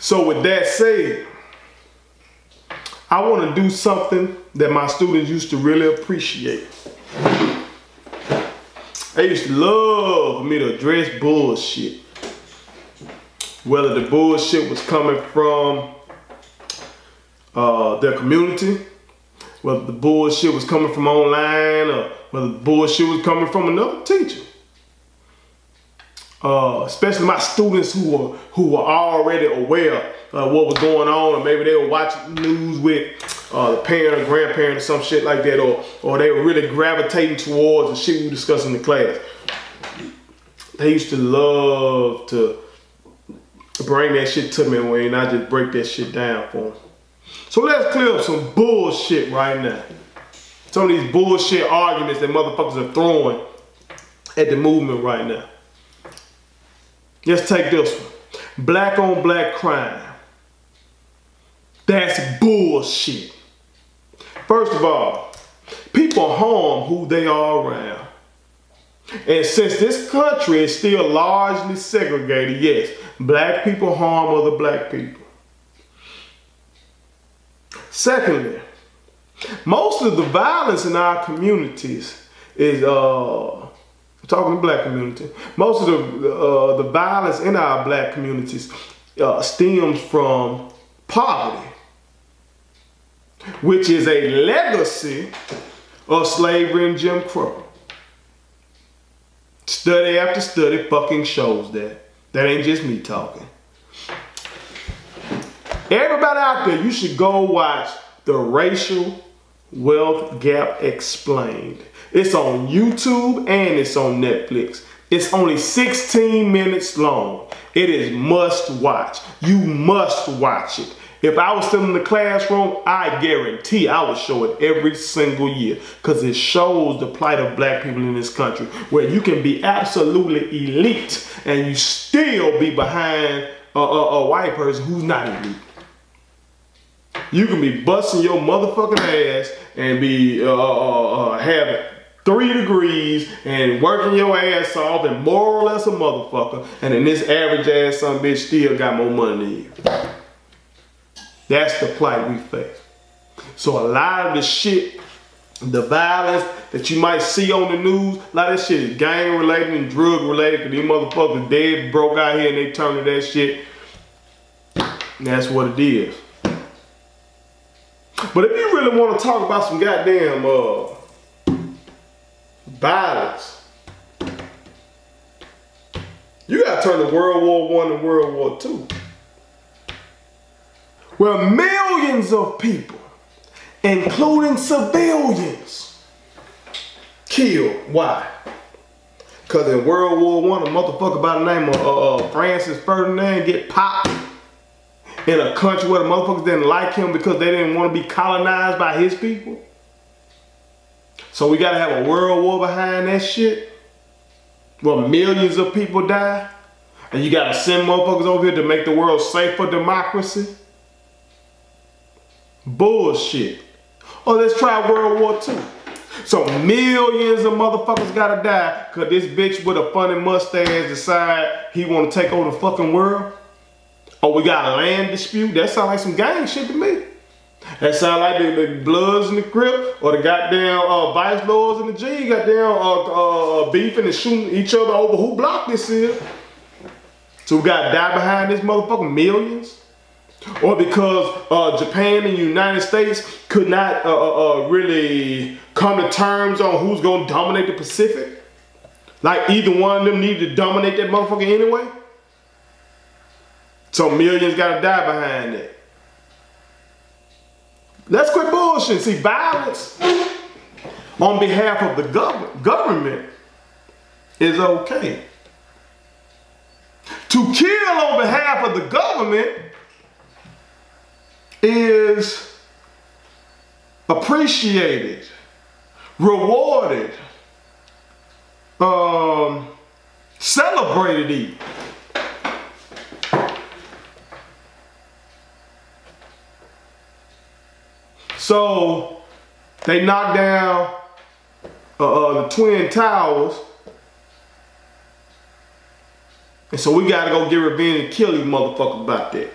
So with that said, I want to do something that my students used to really appreciate. They used to love me to address bullshit. Whether the bullshit was coming from uh, their community, whether the bullshit was coming from online, or whether the bullshit was coming from another teacher. Uh, especially my students who were who were already aware of what was going on, or maybe they were watching news with uh, the parent or grandparent or some shit like that, or or they were really gravitating towards the shit we discussed in the class. They used to love to bring that shit to me and I just break that shit down for them. So let's clear up some bullshit right now. Some of these bullshit arguments that motherfuckers are throwing at the movement right now. Let's take this one. Black on black crime. That's bullshit. First of all, people harm who they are around. And since this country is still largely segregated, yes, black people harm other black people. Secondly, most of the violence in our communities is uh, talking to black community. Most of the uh, the violence in our black communities uh, stems from poverty, which is a legacy of slavery and Jim Crow. Study after study fucking shows that. That ain't just me talking. Everybody out there, you should go watch the Racial Wealth Gap Explained. It's on YouTube and it's on Netflix. It's only 16 minutes long. It is must watch. You must watch it. If I was still in the classroom, I guarantee I would show it every single year because it shows the plight of black people in this country where you can be absolutely elite and you still be behind a, a, a white person who's not elite. You can be busting your motherfucking ass and be uh, uh, uh, have three degrees and working your ass off and more or less a motherfucker, and then this average ass son bitch still got more money than you. That's the plight we face. So a lot of the shit, the violence that you might see on the news, a lot of that shit is gang related and drug related because these motherfuckers dead broke out here and they turn to that shit. And that's what it is. But if you really want to talk about some goddamn uh, violence, you gotta turn to World War One and World War Two. Where millions of people, including civilians, killed. Why? Because in World War One, a motherfucker by the name of uh, uh, Francis Ferdinand get popped in a country where the motherfuckers didn't like him because they didn't want to be colonized by his people. So we gotta have a world war behind that shit. Where millions of people die. And you gotta send motherfuckers over here to make the world safe for democracy. Bullshit. Oh, let's try World War II. So millions of motherfuckers gotta die cause this bitch with a funny mustache decide he wanna take over the fucking world. Oh, we got a land dispute? That sound like some gang shit to me. That sound like the, the Bloods and the Crip or the goddamn uh, Vice Lords and the G goddamn uh, uh, beefing and shooting each other over who block this is. So we got to die behind this motherfucker millions? Or because uh, Japan and the United States could not uh, uh, uh, really come to terms on who's to dominate the Pacific? Like either one of them need to dominate that motherfucker anyway? So millions gotta die behind it. Let's quit bullshit. See, violence on behalf of the gov government is okay. To kill on behalf of the government is appreciated, rewarded, um, celebrated even. So they knocked down uh, uh, the Twin Towers. And so we gotta go get revenge and kill these motherfuckers about that.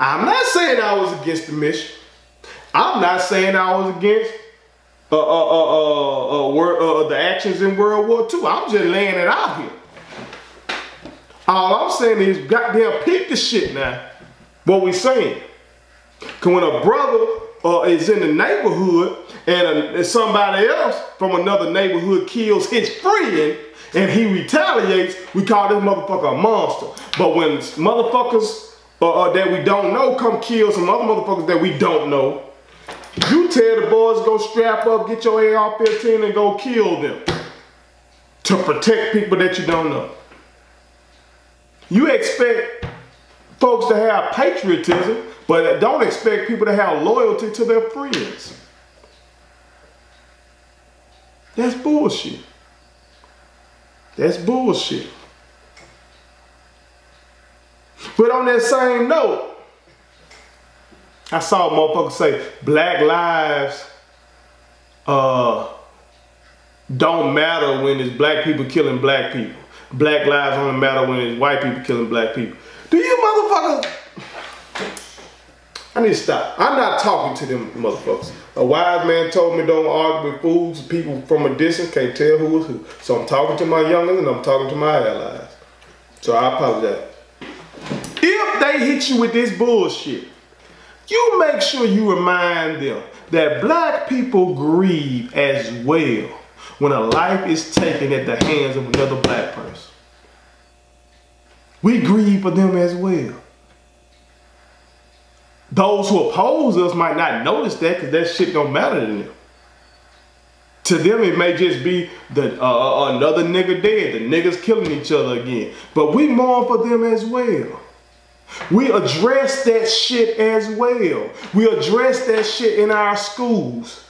I'm not saying I was against the mission. I'm not saying I was against uh, uh, uh, uh, uh, uh, the actions in World War II. I'm just laying it out here. All I'm saying is goddamn peep the shit now. What we saying. Cause when a brother uh, is in the neighborhood and, somebody else from another neighborhood kills his friend and he retaliates, we call this motherfucker a monster. But when motherfuckers uh, uh, that we don't know come kill some other motherfuckers that we don't know, you tell the boys go strap up, get your AR-15 and go kill them to protect people that you don't know. You expect folks to have patriotism, but don't expect people to have loyalty to their friends. That's bullshit. That's bullshit. But on that same note, I saw a motherfucker say black lives uh, don't matter when it's black people killing black people. Black lives only matter when it's white people killing black people. Do you motherfuckers? I need to stop. I'm not talking to them motherfuckers. A wise man told me don't argue with fools. People from a distance can't tell who is who. So I'm talking to my youngins and I'm talking to my allies. So I apologize. If they hit you with this bullshit, you make sure you remind them that black people grieve as well when a life is taken at the hands of another black person. We grieve for them as well. Those who oppose us might not notice that because that shit don't matter to them. To them, it may just be the uh, uh another nigga dead, the niggas killing each other again. But we mourn for them as well. We address that shit as well. We address that shit in our schools.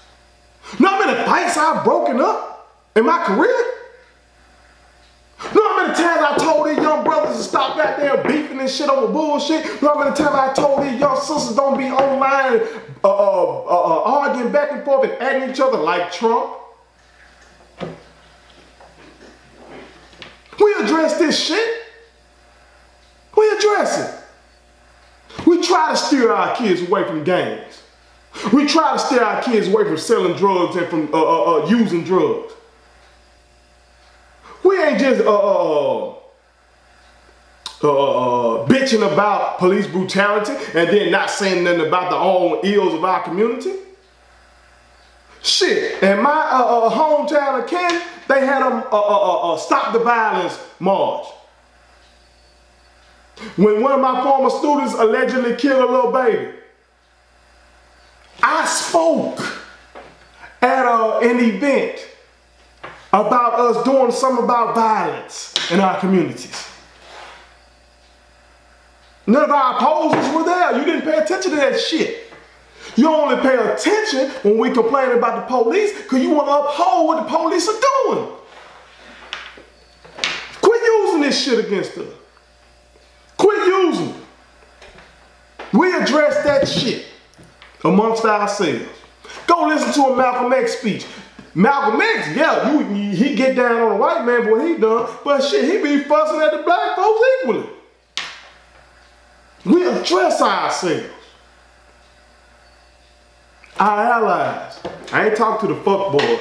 How many fights I've broken up in my career? Know many times I told these young brothers to stop goddamn beefing and shit over bullshit? Know many times I told these young sisters don't be online uh, uh, uh, uh, arguing back and forth and adding each other like Trump? We address this shit. We address it. We try to steer our kids away from gangs. We try to steer our kids away from selling drugs and from uh, uh, uh, using drugs. We ain't just uh, uh, uh, uh, bitching about police brutality and then not saying nothing about the own ills of our community. Shit, in my uh, uh, hometown of Canton, they had a, a, a, a Stop the Violence march. When one of my former students allegedly killed a little baby, I spoke at a, an event about us doing something about violence in our communities. None of our opposers were there. You didn't pay attention to that shit. You only pay attention when we complain about the police because you want to uphold what the police are doing. Quit using this shit against us. Quit using it. We address that shit amongst ourselves. Go listen to a Malcolm X speech. Malcolm X, yeah, you, he get down on a white man what he done, but shit, he be fussing at the black folks equally. We address ourselves. Our allies. I ain't talking to the fuck boy.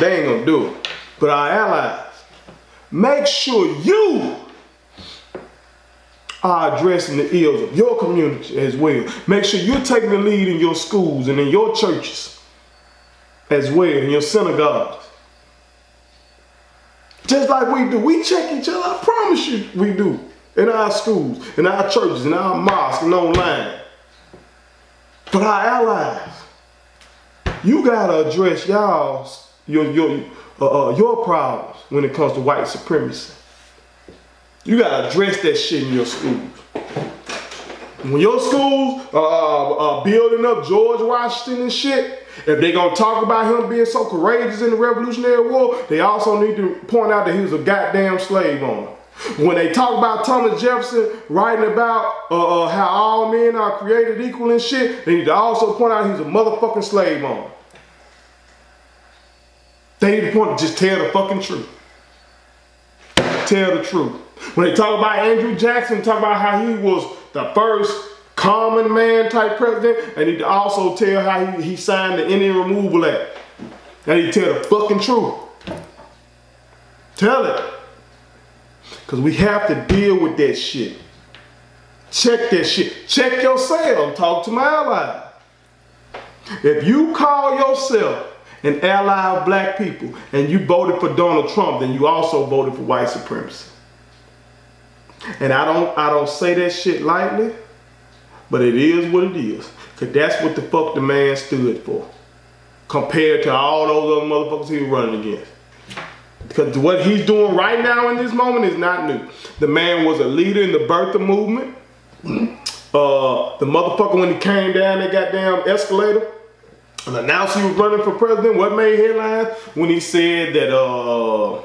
They ain't gonna do it. But our allies. Make sure you are addressing the ills of your community as well. Make sure you're taking the lead in your schools and in your churches as well, in your synagogues. Just like we do. We check each other. I promise you we do. In our schools, in our churches, in our mosques, and online. But our allies, you gotta address y'all's your your uh, uh, your problems when it comes to white supremacy. You gotta address that shit in your schools. When your schools uh, uh, building up George Washington and shit, if they're gonna talk about him being so courageous in the Revolutionary War, they also need to point out that he was a goddamn slave owner. When they talk about Thomas Jefferson writing about uh, uh, how all men are created equal and shit, they need to also point out he's a motherfucking slave owner. They need to point to just tell the fucking truth. Tell the truth. When they talk about Andrew Jackson, talk about how he was the first common man type president, and he also tell how he, he signed the Indian Removal Act. And he tell the fucking truth. Tell it. Because we have to deal with that shit. Check that shit. Check yourself. Talk to my ally. If you call yourself an ally of black people and you voted for Donald Trump, then you also voted for white supremacy. And I don't I don't say that shit lightly, but it is what it is. Cause that's what the fuck the man stood for. Compared to all those other motherfuckers he was running against. Because what he's doing right now in this moment is not new. The man was a leader in the birther movement. Uh, the motherfucker when he came down that goddamn escalator and announced he was running for president, what made headlines? When he said that uh,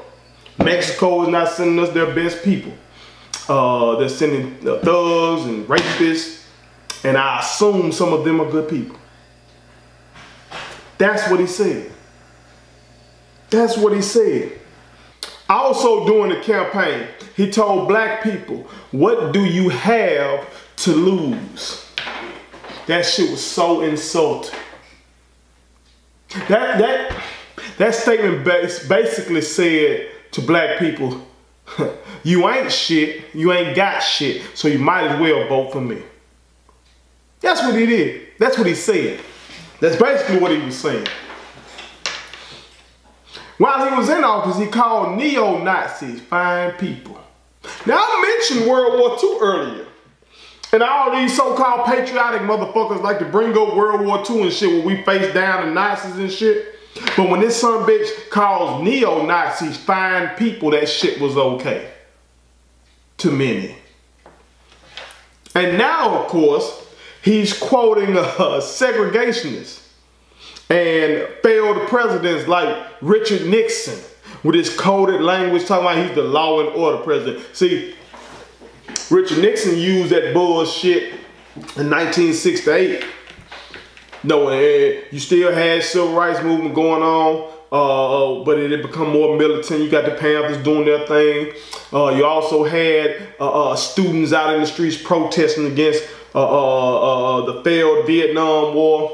Mexico is not sending us their best people. Uh, they're sending uh, thugs and rapists, and I assume some of them are good people. That's what he said. That's what he said. Also during the campaign, he told black people, what do you have to lose? That shit was so insulting. That, that, that statement basically said to black people, you ain't shit, you ain't got shit, so you might as well vote for me. That's what he did. That's what he said. That's basically what he was saying. While he was in office, he called neo-Nazis fine people. Now, I mentioned World War II earlier. And all these so-called patriotic motherfuckers like to bring up World War II and shit when we face down the Nazis and shit. But when this son bitch calls neo-Nazis fine people, that shit was okay. To many. And now, of course, he's quoting a, a segregationist and failed presidents like Richard Nixon with his coded language talking about he's the law and order president. See, Richard Nixon used that bullshit in 1968. No, eh, you still had civil rights movement going on, uh, but it had become more militant. You got the Panthers doing their thing. Uh, you also had uh, uh students out in the streets protesting against uh, uh, the failed Vietnam War.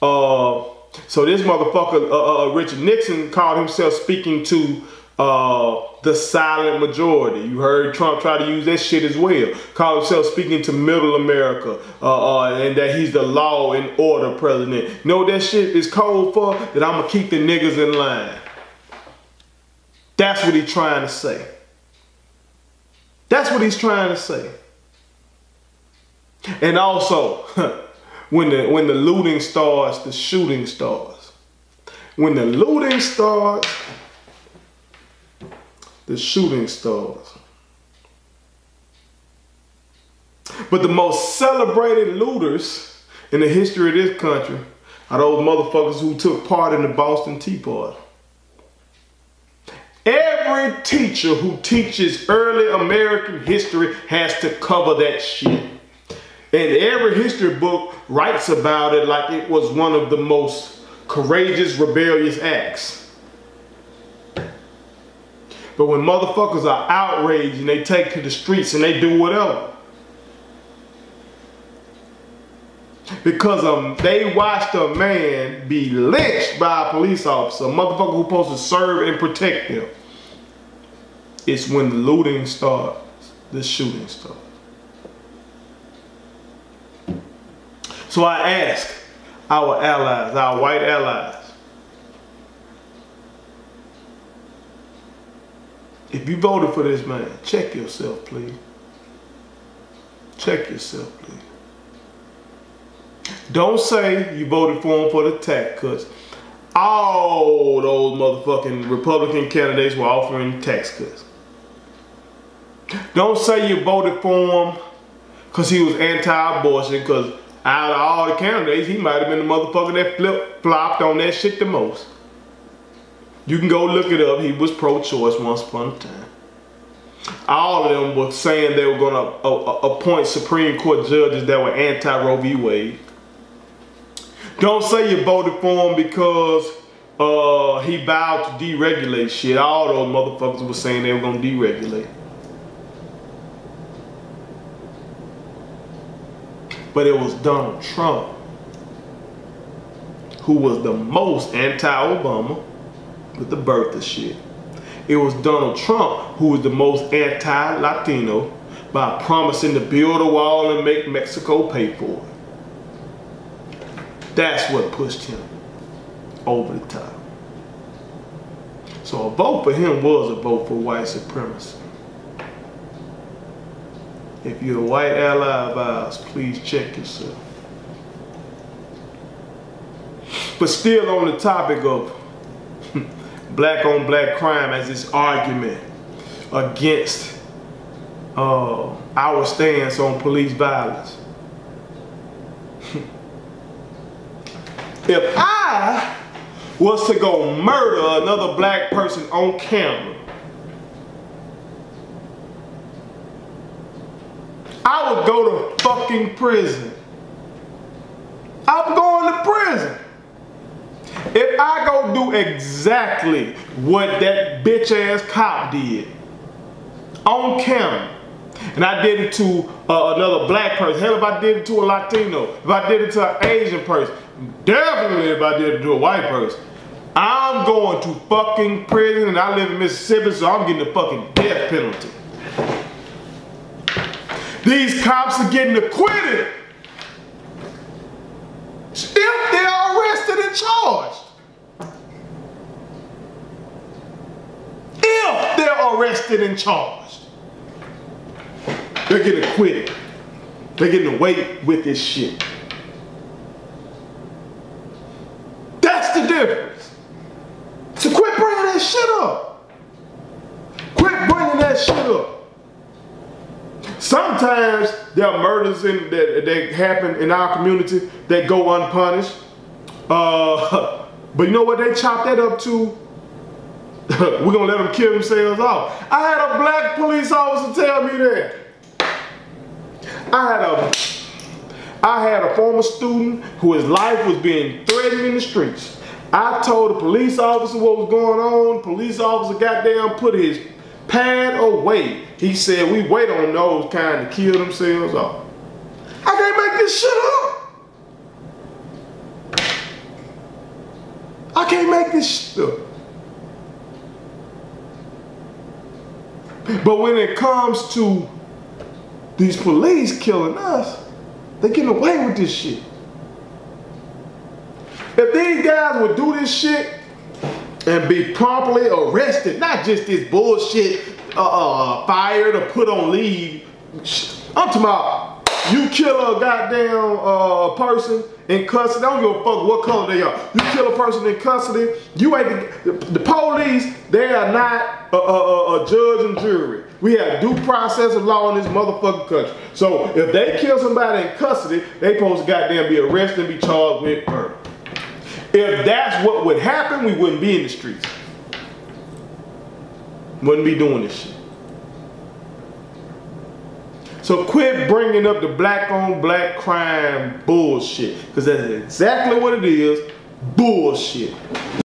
so this motherfucker, Richard Nixon, called himself speaking to uh, the silent majority. You heard Trump try to use that shit as well. Call himself speaking to middle America uh, uh, and that he's the law and order president. What that shit is code for? That I'm going to keep the niggas in line. That's what he's trying to say. That's what he's trying to say. And also, when the when the looting starts, the shooting starts. When the looting starts, the shooting starts. But the most celebrated looters in the history of this country are those motherfuckers who took part in the Boston Tea Party. Every teacher who teaches early American history has to cover that shit. And every history book writes about it like it was one of the most courageous, rebellious acts. But when motherfuckers are outraged and they take to the streets and they do whatever. Because um, they watched a man be lynched by a police officer, a motherfucker who's supposed to serve and protect them. It's when the looting starts, the shooting starts. So I ask our allies, our white allies, If you voted for this man, check yourself, please. Check yourself, please. Don't say you voted for him for the tax cuts. All those motherfucking Republican candidates were offering tax cuts. Don't say you voted for him because he was anti-abortion because out of all the candidates, he might have been the motherfucker that flip-flopped on that shit the most. You can go look it up. He was pro-choice once upon a time. All of them were saying they were going to appoint Supreme Court judges that were anti-Roe v. Wade. Don't say you voted for him because uh, he vowed to deregulate shit. All those motherfuckers were saying they were going to deregulate. But it was Donald Trump who was the most anti-Obama with the birther shit. It was Donald Trump who was the most anti-Latino by promising to build a wall and make Mexico pay for it. That's what pushed him over the top. So a vote for him was a vote for white supremacy. If you're a white ally of ours, please check yourself. But still on the topic of black on black crime as this argument against uh, our stance on police violence. if I was to go murder another black person on camera, I would go to fucking prison. I'm going to prison. If I go do exactly what that bitch ass cop did on camera, and I did it to uh, another black person, hell if I did it to a Latino, if I did it to an Asian person, definitely if I did it to a white person, I'm going to fucking prison and I live in Mississippi, so I'm getting the fucking death penalty. These cops are getting acquitted if they're arrested and charged. If they're arrested and charged. They're getting acquitted. They're getting away with this shit. That's the difference. So quit bringing that shit up. Quit bringing that shit up. Sometimes there are murders in, that, that happen in our community that go unpunished. Uh, but you know what? They chop that up to. We're gonna let them kill themselves off. I had a black police officer tell me that. I had a I had a former student whose life was being threatened in the streets. I told the police officer what was going on. Police officer got down, put his pad away. He said, we wait on those kind to kill themselves off. I can't make this shit up. I can't make this shit up. But when it comes to these police killing us, they getting away with this shit. If these guys would do this shit and be promptly arrested, not just this bullshit uh, uh, fired or put on leave. I'm talking about you kill a goddamn uh, person in custody. I don't give a fuck what color they are. You kill a person in custody. You ain't the, the police. They are not a, a, a, judge and jury. We have due process of law in this motherfucking country. So if they kill somebody in custody, they supposed to goddamn be arrested and be charged with murder. If that's what would happen, we wouldn't be in the streets. Wouldn't be doing this shit. So quit bringing up the black on black crime bullshit. Because that's exactly what it is. Bullshit.